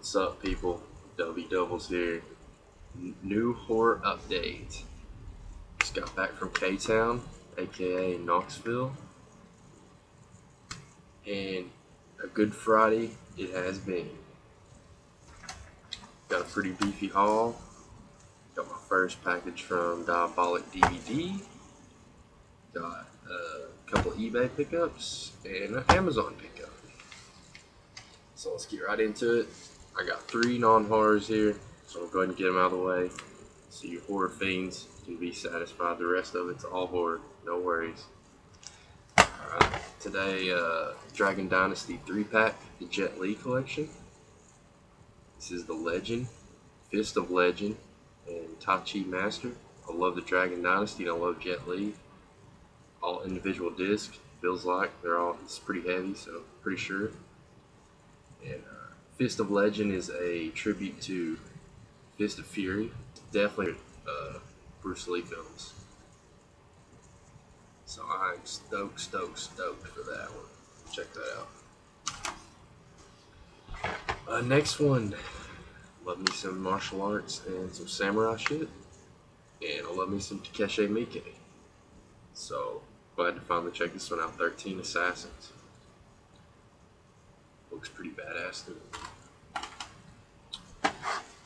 What's up, people? W Doubles here. New horror update. Just got back from K Town, aka Knoxville. And a good Friday it has been. Got a pretty beefy haul. Got my first package from Diabolic DVD. Got a couple eBay pickups and an Amazon pickup. So let's get right into it. I got three non-horrors here, so I'll go ahead and get them out of the way. So you horror fiends can be satisfied. The rest of it's all horror, no worries. Alright, today, uh, Dragon Dynasty 3-pack, the Jet Li collection. This is the Legend, Fist of Legend, and Tai Chi Master. I love the Dragon Dynasty and I love Jet Li. All individual discs, feels like they're all, it's pretty heavy, so pretty sure. And Fist of Legend is a tribute to Fist of Fury. Definitely uh, Bruce Lee films. So I'm stoked, stoked, stoked for that one. Check that out. Uh, next one. Love me some martial arts and some samurai shit. And I love me some Takashi Miike. So glad to finally check this one out. 13 Assassins. Looks pretty badass too.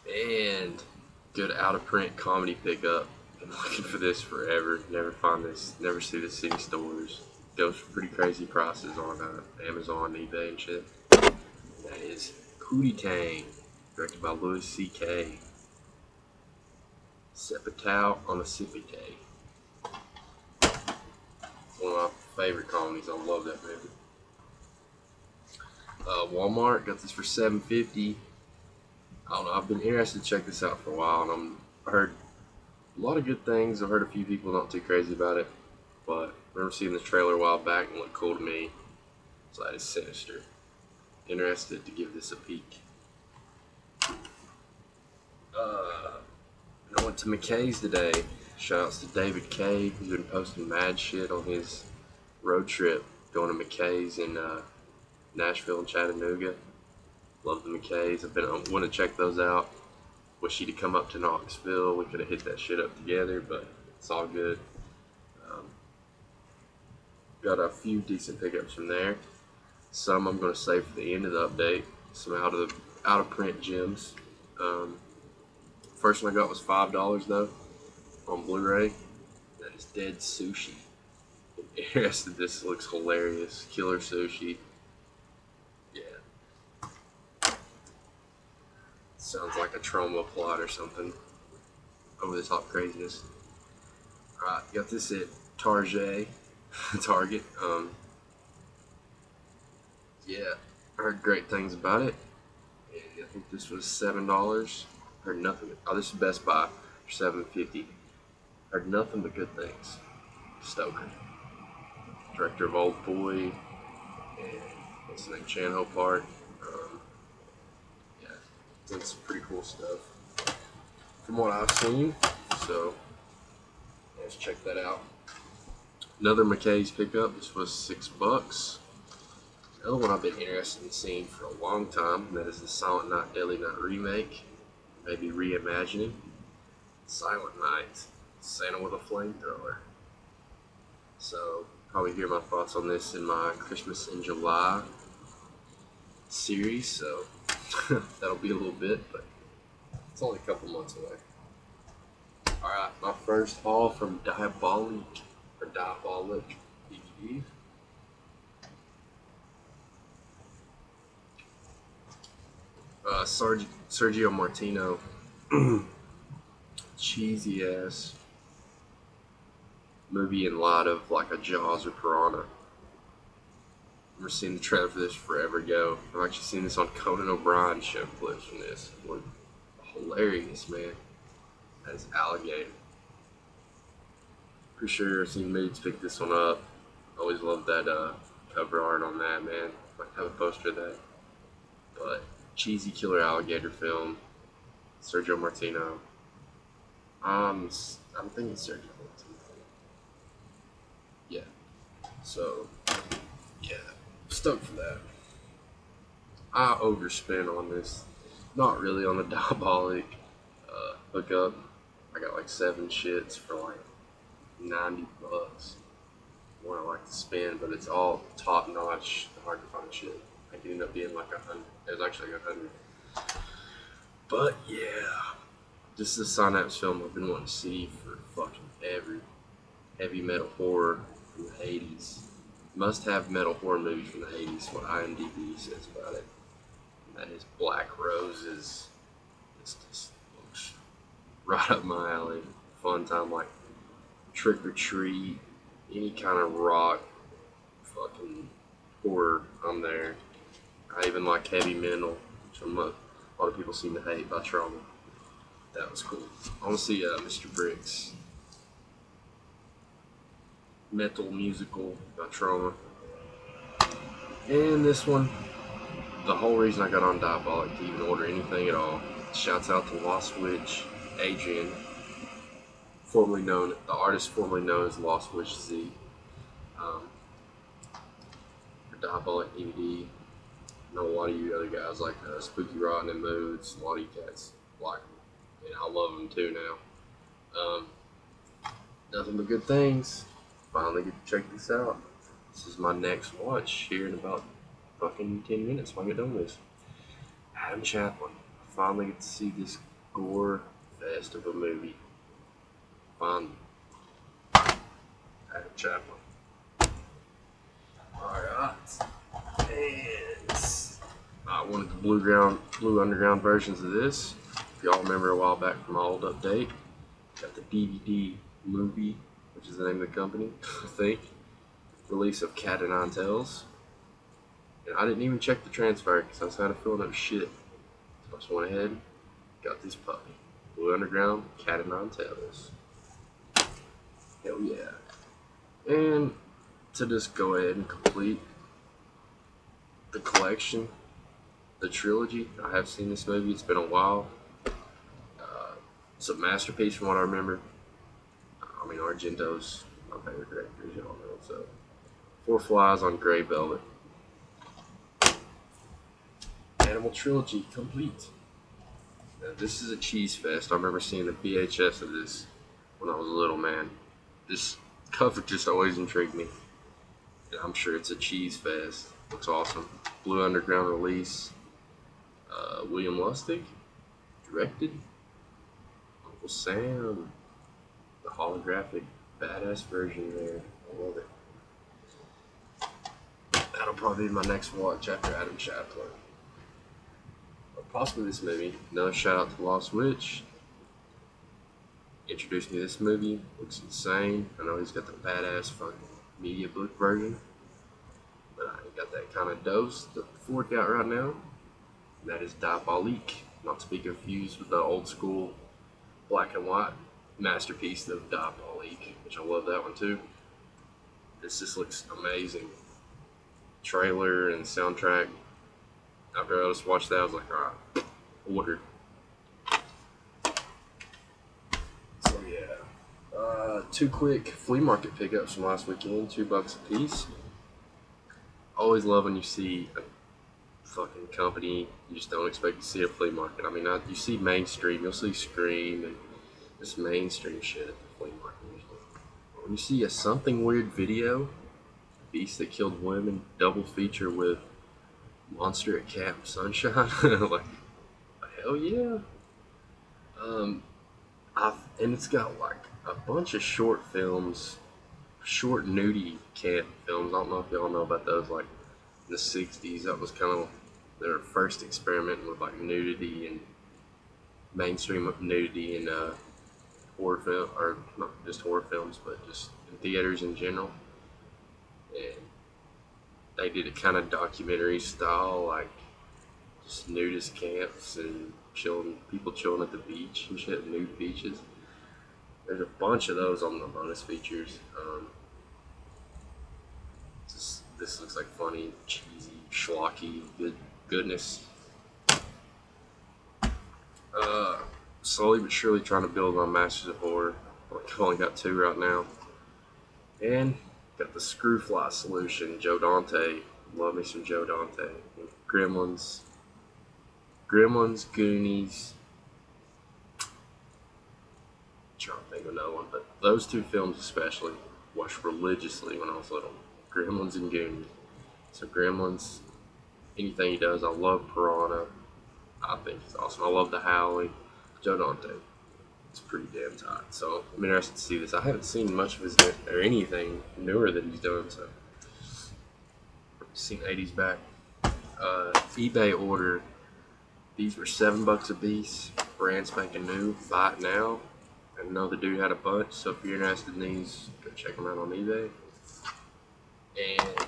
And good out of print comedy pickup. Been looking for this forever. Never find this. Never see this in stores. Goes for pretty crazy prices on uh, Amazon, eBay, and shit. That is Pootie Tang, directed by Louis C.K. Sepatow on a Sippy Day. One of my favorite comedies. I love that movie. Uh, Walmart got this for seven fifty. I don't know. I've been interested to check this out for a while, and I'm heard a lot of good things. I've heard a few people not too crazy about it, but I remember seeing the trailer a while back and it looked cool to me. So that is sinister. Interested to give this a peek. Uh, I went to McKay's today. Shoutouts to David K. He's been posting mad shit on his road trip going to McKay's in uh, Nashville and Chattanooga. Love the McKays. I've been I want to check those out. Wish he'd come up to Knoxville. We could have hit that shit up together, but it's all good. Um, got a few decent pickups from there. Some I'm going to save for the end of the update. Some out of the out of print gems. Um, first one I got was five dollars though on Blu-ray. That is Dead Sushi. Interested. This looks hilarious. Killer Sushi. Sounds like a Troma plot or something. Over the top craziness. Alright, got this at Target. Target. Um, yeah, I heard great things about it. And I think this was seven dollars. Heard nothing. Oh, this is Best Buy for seven fifty. Heard nothing but good things. Stoker, director of Old Boy, and what's the name? Chan Ho Park. Did some pretty cool stuff from what I've seen. So let's check that out. Another McKay's pickup. This was six bucks. Another one I've been interested in seeing for a long time. That is the Silent Night Deadly Night remake, maybe reimagining. Silent Night, Santa with a flamethrower. So probably hear my thoughts on this in my Christmas in July series. So that'll be a little bit, but it's only a couple months away. Alright, my first haul from Diabolic or Diabolic DVD. Uh, Sarg- Sergio Martino, cheesy ass movie in light of like a Jaws or Piranha. I've seen the trailer for this forever ago. I've actually seen this on Conan O'Brien show clips from this. Look hilarious, man. That is alligator. Pretty sure I've seen Moods pick this one up. Always loved that uh, cover art on that, man. Might have a poster of that. But cheesy killer alligator film. Sergio Martino. Um, I'm thinking Sergio Martino. Yeah. So, yeah, stoked for that. I overspent on this not really on the diabolic uh, hookup. I got like seven shits for like 90 bucks. One I like to spend, but it's all top notch, hard to find shit. I could end up being like a hundred. It was actually like a hundred. But yeah, this is a Synapse film I've been wanting to see for fucking ever. Heavy metal horror from the 80s. Must have metal horror movies from the 80s, what IMDb says about it. And that is Black Roses. This just looks right up my alley. Fun time, like Trick or Treat, any kind of rock, fucking horror, I'm there. I even like heavy metal, which I'm a, a lot of people seem to hate by Troma. That was cool. I want to see uh, Mr. Bricks. Metal musical by Troma. And this one, the whole reason I got on Diabolic to even order anything at all. Shouts out to Lost Witch, Adrian, formerly known, the artist formerly known as Lost Witch Z. Um, for Diabolic DVD. I know a lot of you other guys like uh, Spooky Rotten and Moods. A lot of you guys like them. And I love them too now. Um, nothing but good things. Finally get to check this out. This is my next watch here in about fucking 10 minutes when I get done with this. Adam Chaplin. Finally get to see this gore fest of a movie. Finally. Adam Chaplin. Alright. And I wanted the blue ground blue underground versions of this. If y'all remember a while back from my old update. Got the DVD movie, which is the name of the company, I think. Release of Cat o' Nine Tails. And I didn't even check the transfer because I was kind of feeling up shit. So I just went ahead, got this puppy. Blue Underground, Cat o' Nine Tails. Hell yeah. And to just go ahead and complete the collection, the trilogy. I have seen this movie, it's been a while. Uh, it's a masterpiece from what I remember. Mean, Argento's my favorite director, as y'all know. So, Four Flies on Grey Velvet. Animal Trilogy complete. Now, this is a cheese fest. I remember seeing the VHS of this when I was a little man. This cover just always intrigued me. And I'm sure it's a cheese fest. Looks awesome. Blue Underground release. Uh, William Lustig directed. Uncle Sam. The holographic badass version there. I love it. That'll probably be my next watch after Adam Chaplin. Or possibly this movie. Another shout out to Lost Witch. Introduced me to this movie. Looks insane. I know he's got the badass fucking media book version. But I ain't got that kind of dose to fork out right now. That is Diabolique. Not to be confused with the old school black and white masterpiece of Diabolique, which I love that one too. This just looks amazing. Trailer and soundtrack. After I just watched that, I was like, alright, ordered. So yeah, uh, two quick flea market pickups from last weekend, two bucks a piece. Always love when you see a fucking company you just don't expect to see a flea market. I mean, I, you see mainstream, you'll see Scream and mainstream shit at the flea market. usually. When you see a something weird video, Beast that killed women, double feature with Monster at Camp Sunshine, like hell yeah. Um, I've, and it's got like a bunch of short films, short nudie camp films. I don't know if y'all know about those. Like in the '60s, that was kind of their first experiment with like nudity and mainstream of nudity and uh, horror film, or not just horror films, but just in theaters in general. And they did it kind of documentary style, like just nudist camps and chilling, people chilling at the beach and shit, nude beaches. There's a bunch of those on the bonus features. Um, just, this looks like funny, cheesy, schlocky, good goodness. Uh, slowly but surely trying to build my Masters of Horror. I've only got two right now. And got the Screwfly solution, Joe Dante. Love me some Joe Dante. Gremlins, Gremlins, Goonies. I'm trying to think of another one, but those two films especially watched religiously when I was little. Gremlins and Goonies. So Gremlins, anything he does, I love Piranha. I think he's awesome. I love the Howling. Joe Dante. It's pretty damn tight. So I'm interested to see this. I haven't seen much of his or anything newer that he's doing. So seen 80s back. Uh, eBay order. These were seven bucks a piece. Brand spanking new. Buy it now. I know the dude had a bunch. So if you're interested in these, go check them out on eBay. And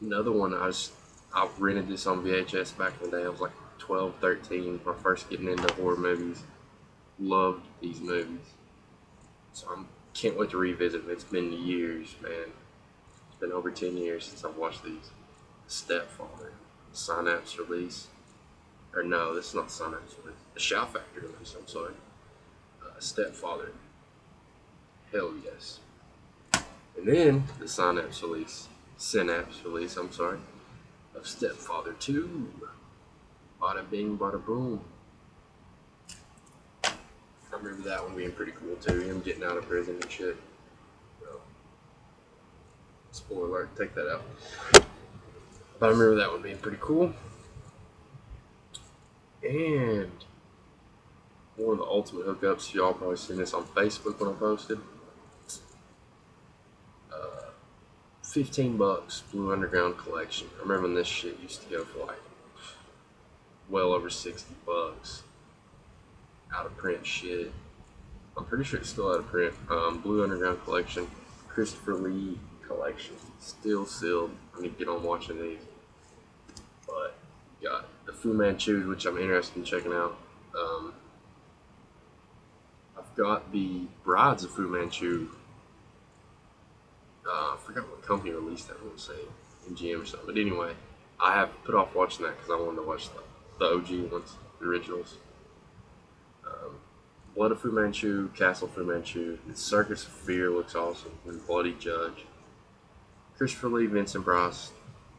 another one I was I rented this on VHS back in the day. I was like 12, 13 when first getting into horror movies. Loved these movies. So I can't wait to revisit them. It's been years, man. It's been over 10 years since I've watched these. Stepfather, Synapse release. Or no, this is not Synapse release. The Shout Factory release, I'm sorry. Uh, Stepfather. Hell yes. And then the Synapse release. Synapse release, I'm sorry. Of Stepfather 2. Bada bing, bada boom. I remember that one being pretty cool too. Him getting out of prison and shit. So, spoiler alert, take that out. But I remember that one being pretty cool. And one of the ultimate hookups, y'all probably seen this on Facebook when I posted. Uh, 15 bucks, Blue Underground Collection. I remember when this shit used to go for like well over 60 bucks. Out of print shit. I'm pretty sure it's still out of print. Um, Blue Underground Collection, Christopher Lee Collection, still sealed. I need to get on watching these. But got the Fu Manchu, which I'm interested in checking out. Um, I've got the Brides of Fu Manchu. Uh, I forgot what company released that. I won't say MGM or something. But anyway, I have put off watching that because I wanted to watch the the OG ones, the originals. Um, Blood of Fu Manchu, Castle Fu Manchu, the Circus of Fear looks awesome, and Bloody Judge. Christopher Lee, Vincent Price,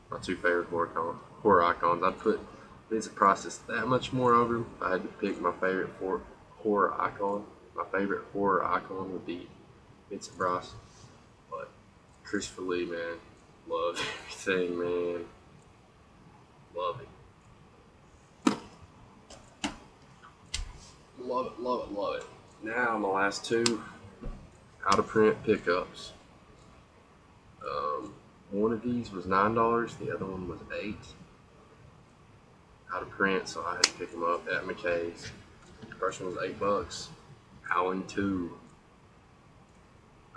my two favorite horror, con- horror icons. I'd put Vincent Price is that much more over him. I had to pick my favorite for- horror icon, my favorite horror icon would be Vincent Price. But Christopher Lee, man, love everything, man. Love it. Love it, love it, love it. Now, my last two out of print pickups. Um, one of these was nine dollars. The other one was eight. Out of print, so I had to pick them up at McKay's. The first one was eight bucks. Howling Two.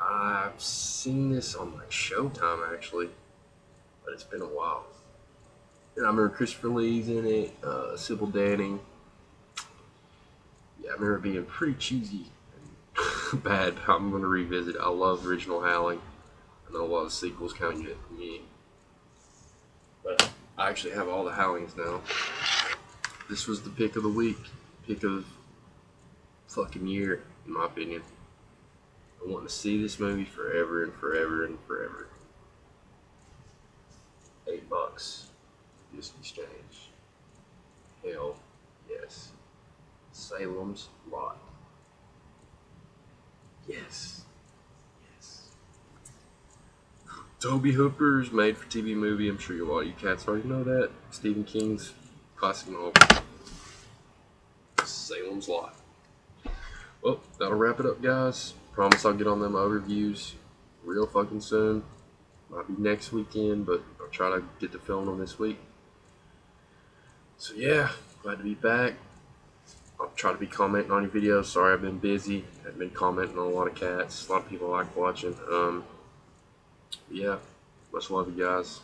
I've seen this on like Showtime actually, but it's been a while. And I remember Christopher Lee's in it, uh, Sybil Danning. Yeah, I remember being pretty cheesy and bad. I'm gonna revisit. I love original Howling. I know a lot of sequels kind of get me, but I actually have all the Howlings now. This was the pick of the week, pick of fucking year, in my opinion. I want to see this movie forever and forever and forever. Eight bucks. Disney exchange. Hell yes. Salem's Lot. Yes. Yes. Tobe Hooper's made for TV movie. I'm sure a lot of you cats already know that. Stephen King's classic novel. Salem's Lot. Well, that'll wrap it up, guys. Promise I'll get on them overviews real fucking soon. Might be next weekend, but I'll try to get the film on this week. So yeah, glad to be back. I'll try to be commenting on your videos. Sorry I've been busy. I've been commenting on a lot of cats. A lot of people like watching. Um, yeah, much love you guys.